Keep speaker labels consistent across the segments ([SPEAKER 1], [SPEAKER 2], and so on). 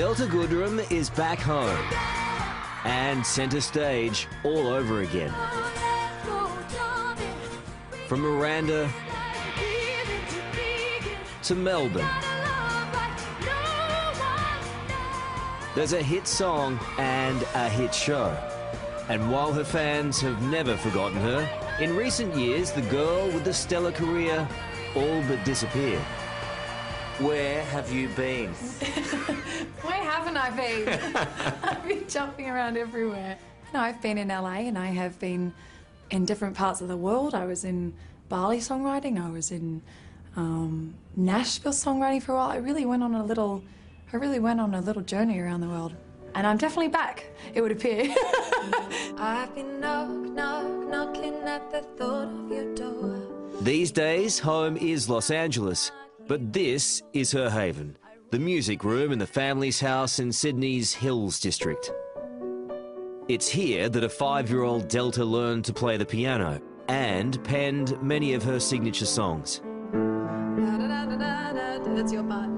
[SPEAKER 1] Delta Goodrem is back home and centre stage all over again. From Miranda to Melbourne. There's a hit song and a hit show. And while her fans have never forgotten her, in recent years the girl with the stellar career all but disappeared. Where have you been?
[SPEAKER 2] Where haven't I been? I've been jumping around everywhere. No, I've been in LA and I have been in different parts of the world. I was in Bali songwriting, I was in um, Nashville songwriting for a while. I really went on a little, I really went on a little journey around the world. And I'm definitely back, it would appear. I've been knock, knock, knocking at the thought of your door.
[SPEAKER 1] These days, home is Los Angeles, but this is her haven, the music room in the family's house in Sydney's Hills district. It's here that a five-year-old Delta learned to play the piano and penned many of her signature songs.
[SPEAKER 2] That's your part.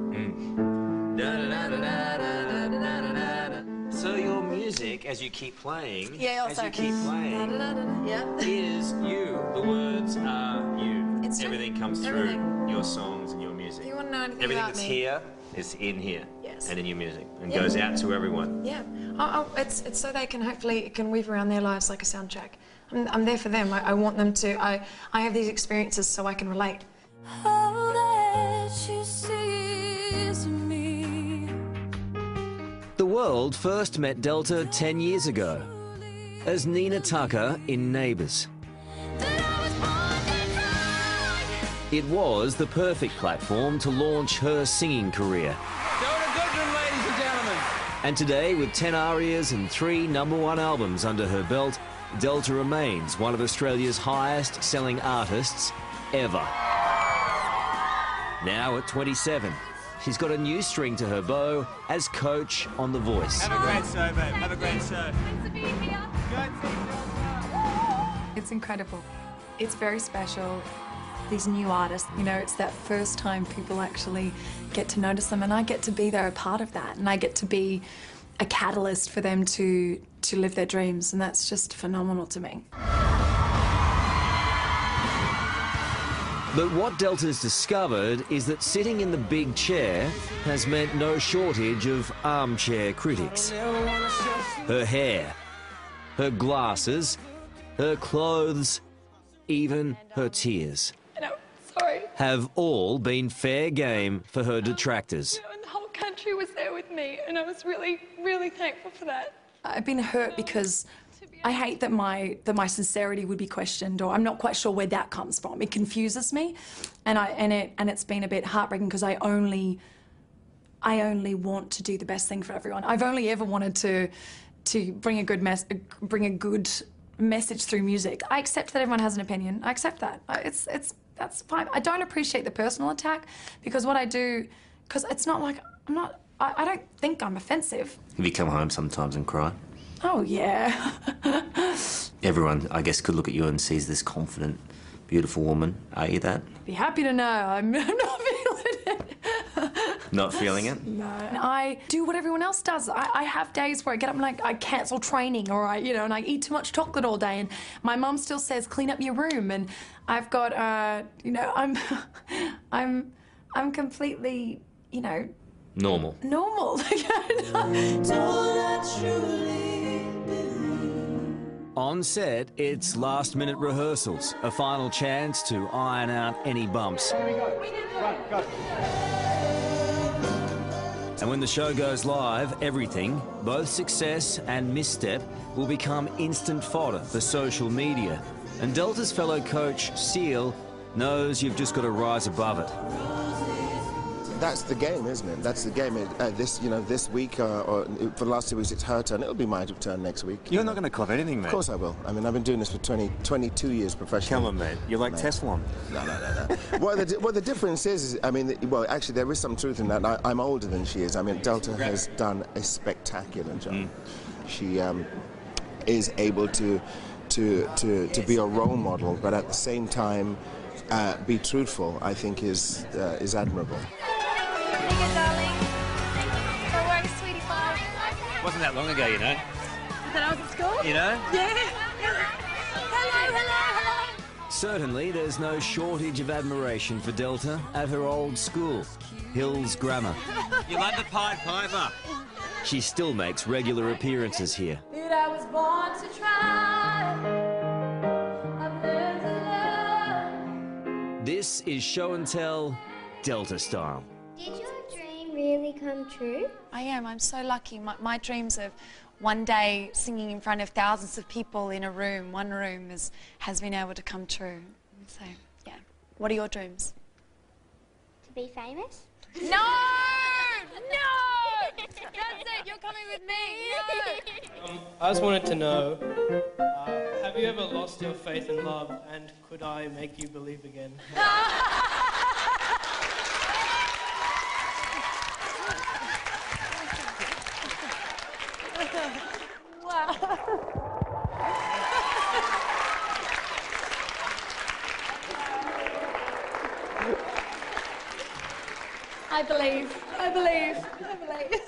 [SPEAKER 1] So your music, as you keep playing,
[SPEAKER 2] Yeah,
[SPEAKER 1] as
[SPEAKER 2] also.
[SPEAKER 1] you keep playing,
[SPEAKER 2] Yeah.
[SPEAKER 1] is you. The words are you.
[SPEAKER 2] It's true.
[SPEAKER 1] Everything comes through
[SPEAKER 2] Everything.
[SPEAKER 1] your songs
[SPEAKER 2] know anything
[SPEAKER 1] Everything
[SPEAKER 2] about
[SPEAKER 1] that's
[SPEAKER 2] me?
[SPEAKER 1] here is in here.
[SPEAKER 2] Yes.
[SPEAKER 1] And in your music. And
[SPEAKER 2] Yeah.
[SPEAKER 1] goes out to everyone.
[SPEAKER 2] Yeah, oh, oh, it's it's so they can hopefully it can weave around their lives like a soundtrack. I'm, I'm there for them. I, I want them to. I I have these experiences so I can relate.
[SPEAKER 3] All that you see is me.
[SPEAKER 1] The world first met Delta 10 years ago as Nina Tucker in Neighbours. It was the perfect platform to launch her singing career.
[SPEAKER 4] Delta Goodrem, ladies and gentlemen.
[SPEAKER 1] And today, with 10 ARIAs and three number one albums under her belt, Delta remains one of Australia's highest selling artists ever. Now at 27, she's got a new string to her bow as coach on The Voice.
[SPEAKER 4] Have a great show, babe. Have a great show.
[SPEAKER 3] Thanks for being here.
[SPEAKER 2] It's incredible. It's very special. These new artists, you know, it's that first time people actually get to notice them, and I get to be there, a part of that, and I get to be a catalyst for them to to live their dreams, and that's just phenomenal to me.
[SPEAKER 1] But what Delta's discovered is that sitting in the big chair has meant no shortage of armchair critics. Her hair, her glasses, her clothes, even her tears. Have all been fair game for her detractors.
[SPEAKER 2] Oh, and the whole country was there with me, and I was really, really thankful for that. I've been hurt because I hate that my that my sincerity would be questioned, or I'm not quite sure where that comes from. It confuses me, and I and it and it's been a bit heartbreaking because I only I only want to do the best thing for everyone. I've only ever wanted to to bring a good mess bring a good message through music. I accept that everyone has an opinion. I accept that. It's it's that's fine. I don't appreciate the personal attack because what I do because it's not like I'm not. I, I don't think I'm offensive.
[SPEAKER 5] Have you come home sometimes and cry?
[SPEAKER 2] Oh yeah.
[SPEAKER 5] Everyone, I guess, could look at you and sees this confident, beautiful woman. Are you that?
[SPEAKER 2] Be happy to know I'm, not.
[SPEAKER 5] Not feeling it?
[SPEAKER 2] No. I do what everyone else does. I, I have days where I get up and I, I cancel training or I, you know, and I eat too much chocolate all day. And my mum still says, clean up your room. And I've got, uh, you know, I'm, I'm, I'm completely, you know,
[SPEAKER 5] Normal.
[SPEAKER 2] normal.
[SPEAKER 1] On set, it's last minute rehearsals, a final chance to iron out any bumps. And when the show goes live, everything, both success and misstep, will become instant fodder for social media. And Delta's fellow coach, Seal, knows you've just got to rise above it.
[SPEAKER 6] That's the game, isn't it? That's the game. It- Uh, this, you know, this week uh, or for the last two weeks, it's her turn. It'll be my turn next week.
[SPEAKER 4] You're not going to cop anything, mate.
[SPEAKER 6] Of course I will. I mean, I've been doing this for 20, 22 years professionally.
[SPEAKER 4] Come on, mate. You're like
[SPEAKER 6] Mate.
[SPEAKER 4] Teflon.
[SPEAKER 6] No, no, no, no. well, the, well, the difference is, is, I mean, well, actually, there is some truth in that. I, I'm older than she is. I mean, Delta has done a spectacular job. She um, is able to, to, to, to be a role model, but at the same time, uh, be truthful. I think is uh, is admirable.
[SPEAKER 3] Thank you, darling. No worries, sweetie.
[SPEAKER 4] Wasn't that long ago, you know?
[SPEAKER 3] That I was at school?
[SPEAKER 4] You know?
[SPEAKER 3] Yeah. Hello, hello, hello.
[SPEAKER 1] Certainly, there's no shortage of admiration for Delta at her old school, Hills Grammar.
[SPEAKER 4] You like the Pied Piper?
[SPEAKER 1] She still makes regular appearances here.
[SPEAKER 3] That I was born to try. I've learned to love.
[SPEAKER 1] This is show and tell Delta style.
[SPEAKER 7] Did your dream really come true?
[SPEAKER 8] I am. I'm so lucky. My, my dreams of one day singing in front of thousands of people in a room, one room, is, has been able to come true. So, yeah. What are your dreams?
[SPEAKER 7] To be famous?
[SPEAKER 8] No! No! That's it. You're coming with me. No!
[SPEAKER 9] I just wanted to know uh, have you ever lost your faith in love and could I make you believe again?
[SPEAKER 2] I believe. I believe. I believe.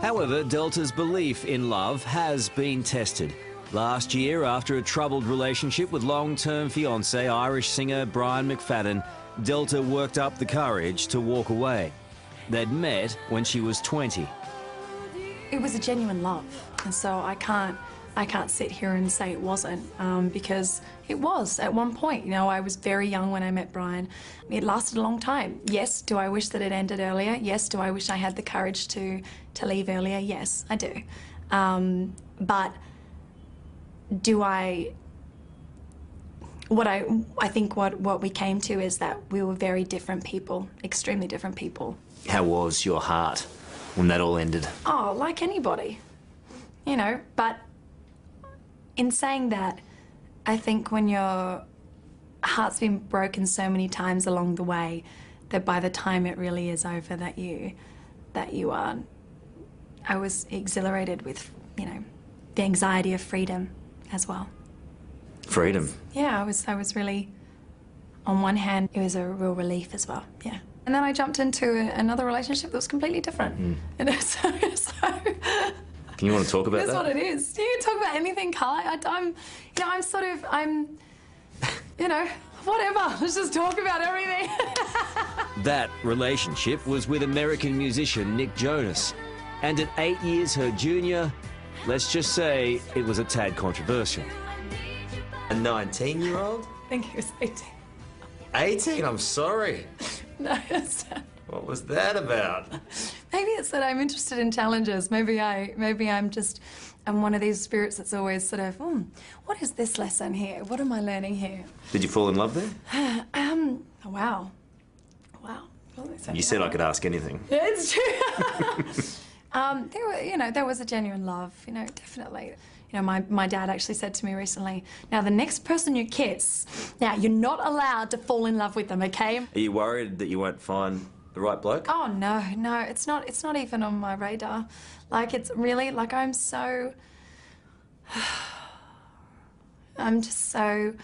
[SPEAKER 1] However, Delta's belief in love has been tested. Last year, after a troubled relationship with long term fiance Irish singer Brian McFadden, Delta worked up the courage to walk away. They'd met when she was 20.
[SPEAKER 2] It was a genuine love, and so I can't I can't sit here and say it wasn't um, because it was at one point. You know, I was very young when I met Brian. It lasted a long time. Yes, do I wish that it ended earlier? Yes, do I wish I had the courage to to leave earlier? Yes, I do. Um, but do I? What I I think what what we came to is that we were very different people, extremely different people.
[SPEAKER 5] How was your heart when that all ended?
[SPEAKER 2] Oh, like anybody. You know, but in saying that, I think when your heart's been broken so many times along the way that by the time it really is over that you that you are I was exhilarated with, you know, the anxiety of freedom as well.
[SPEAKER 5] Freedom.
[SPEAKER 2] Yeah, I was I was really on one hand it was a real relief as well. Yeah. And then I jumped into a, another relationship that was completely different. Hmm. And so, so
[SPEAKER 5] Can you want to talk about
[SPEAKER 2] That's
[SPEAKER 5] that?
[SPEAKER 2] That's what it is. You can talk about anything, Karl. I, I'm, you know, I'm sort of, I'm, you know, whatever. Let's just talk about everything.
[SPEAKER 1] That relationship was with American musician Nick Jonas. And at eight years her junior, let's just say it was a tad controversial.
[SPEAKER 5] A 19 year old?
[SPEAKER 2] I think he was 18.
[SPEAKER 5] 18, I'm sorry.
[SPEAKER 2] No,
[SPEAKER 5] What was that about?
[SPEAKER 2] maybe it's that I'm interested in challenges. Maybe I, maybe I'm just, I'm one of these spirits that's always sort of, hmm, what is this lesson here? What am I learning here?
[SPEAKER 5] Did you fall in love there?
[SPEAKER 2] Um, oh, wow, wow.
[SPEAKER 5] You said I could ask anything.
[SPEAKER 2] Yeah, it's true. um, there were, you know, there was a genuine love, you know, definitely. You know, my, my dad actually said to me recently, now the next person you kiss, now you're not allowed to fall in love with them, okay?
[SPEAKER 5] Are you worried that you won't find the right bloke?
[SPEAKER 2] Oh no, no, it's not it's not even on my radar. Like it's really like I'm so I'm just so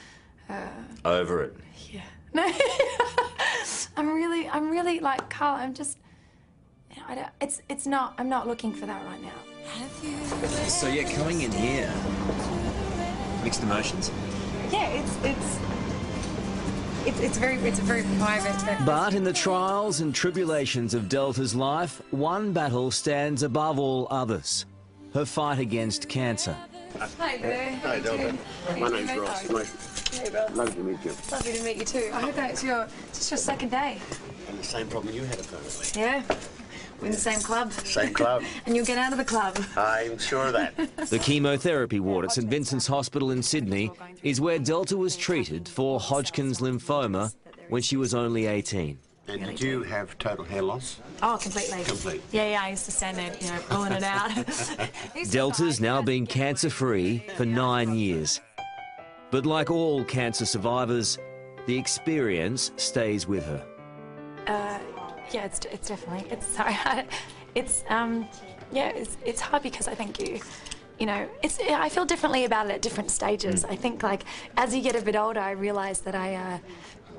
[SPEAKER 2] uh,
[SPEAKER 5] Over it. Yeah.
[SPEAKER 2] No I'm really I'm really like Karl, I'm just I don't, it's it's not I'm not looking for that right now.
[SPEAKER 4] So yeah, coming in here, mixed emotions.
[SPEAKER 2] Yeah, it's it's it's, it's very it's a very private.
[SPEAKER 1] But in the trials and tribulations of Delta's life, one battle stands above all others her fight against cancer.
[SPEAKER 2] Hi there.
[SPEAKER 10] Hi, Delta. My name's Ross. Nice,
[SPEAKER 2] Hey, Ross.
[SPEAKER 10] lovely to meet you.
[SPEAKER 2] Lovely to meet you too. I hope that's your just your second day.
[SPEAKER 10] And the same problem you had, apparently.
[SPEAKER 2] Yeah. We're in the same club.
[SPEAKER 10] Same club.
[SPEAKER 2] And you'll get out of the club.
[SPEAKER 10] I'm sure of that.
[SPEAKER 1] The chemotherapy ward at St Vincent's Hospital in Sydney is where Delta was treated for Hodgkin's lymphoma when she was only 18.
[SPEAKER 10] And did you have total hair loss?
[SPEAKER 2] Oh, completely.
[SPEAKER 10] Complete.
[SPEAKER 2] Yeah, yeah, I used to stand there, you know, pulling it out.
[SPEAKER 1] Delta's now been cancer free for nine years. But like all cancer survivors, the experience stays with her.
[SPEAKER 2] Uh, yeah, it's, it's definitely, it's, sorry, it's, um, yeah, it's, it's hard because I think you, you know, it's, I feel differently about it at different stages. I think, like, as you get a bit older, I realise that I, uh,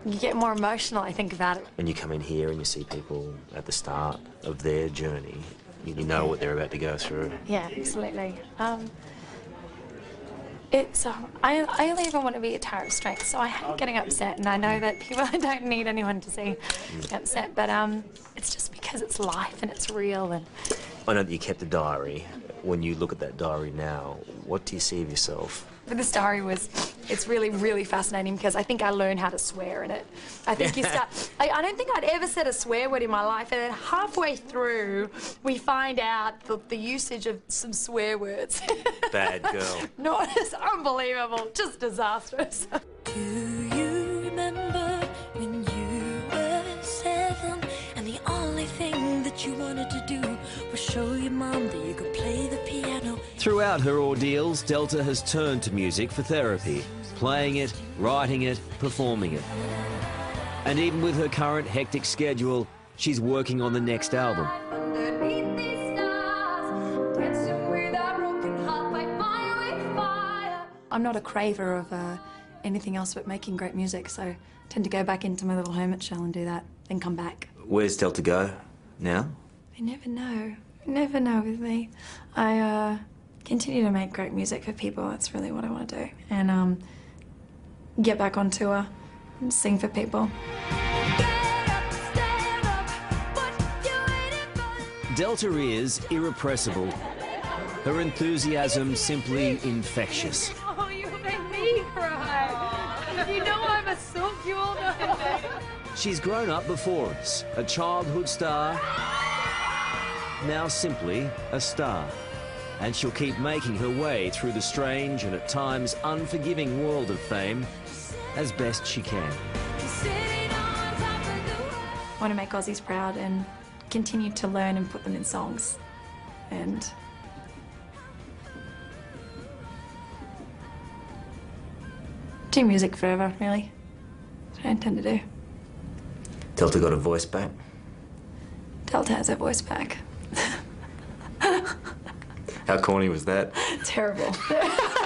[SPEAKER 2] you get more emotional, I think, about it.
[SPEAKER 5] When you come in here and you see people at the start of their journey. You know what they're about to go through.
[SPEAKER 2] Yeah, absolutely. Um, it's um, I, I only ever want to be a tower of strength, so I hate getting upset, and I know that people don't need anyone to see upset, but um, it's just because it's life and it's real, and
[SPEAKER 5] I know that you kept a diary. When you look at that diary now, what do you see of yourself?
[SPEAKER 2] But this diary was, it's really, really fascinating because I think I learned how to swear in it. I think you start, I, I don't think I'd ever said a swear word in my life. And then halfway through, we find out the, the usage of some swear words.
[SPEAKER 5] Bad girl.
[SPEAKER 2] Not it's unbelievable, just disastrous.
[SPEAKER 1] Throughout her ordeals, Delta has turned to music for therapy, playing it, writing it, performing it. And even with her current hectic schedule, she's working on the next album.
[SPEAKER 3] Underneath these stars, dancing with a broken heart by fire with fire.
[SPEAKER 2] I'm not a craver of uh, anything else but making great music, so I tend to go back into my little hermit shell and do that, then come back.
[SPEAKER 5] Where's Delta go now?
[SPEAKER 2] You never know. You never know with me. I uh, continue to make great music for people. That's really what I want to do. And um, get back on tour and sing for people.
[SPEAKER 1] Delta is irrepressible. Her enthusiasm simply infectious.
[SPEAKER 3] Oh, you make me cry. You know I'm a so all night.
[SPEAKER 1] She's grown up before us, a childhood star, now simply a star. And she'll keep making her way through the strange and at times unforgiving world of fame as best she can.
[SPEAKER 2] I want to make Aussies proud and continue to learn and put them in songs. And do music forever, really. That's what I intend to do.
[SPEAKER 5] Delta got a voice back.
[SPEAKER 2] Delta has her voice back.
[SPEAKER 5] How corny was that?
[SPEAKER 2] Terrible.